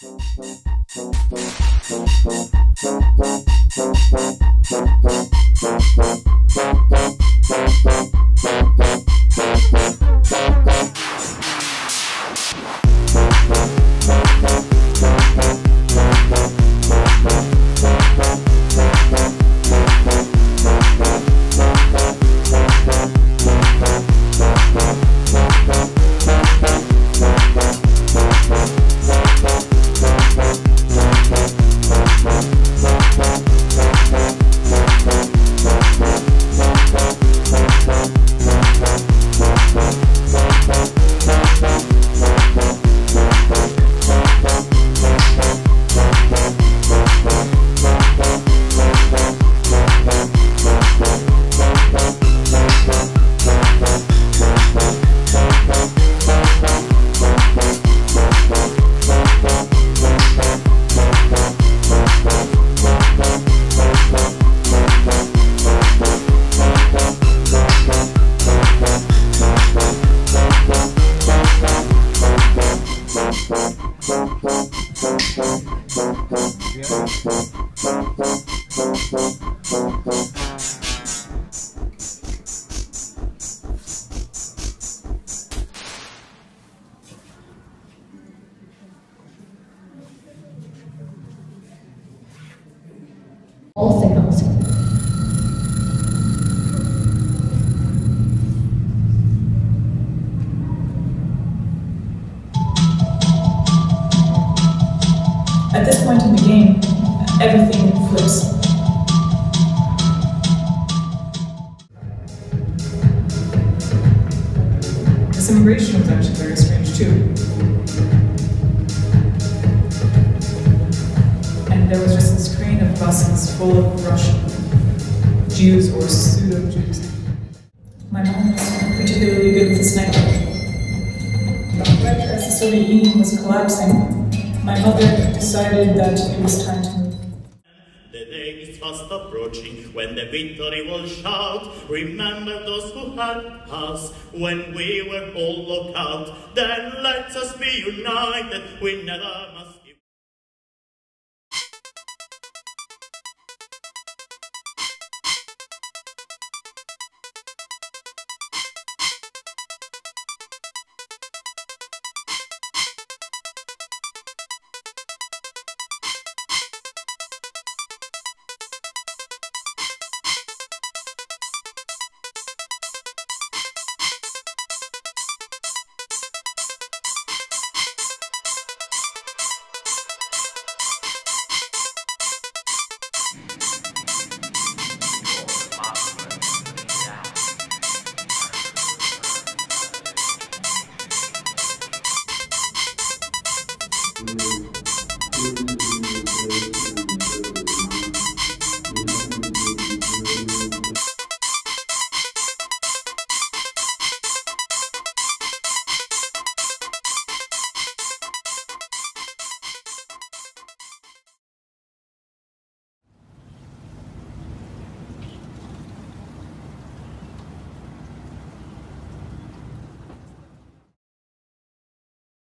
Thank you. All At this point in the game, everything flips. This immigration was actually very strange too. And there was just this train of buses full of Russian Jews or pseudo Jews. My mom was particularly good with the sniper. Right as the Soviet Union was collapsing, my mother decided that it was time to move. The day is fast approaching when the victory will shout. Remember those who had us when we were all locked out. Then let us be united. We never must.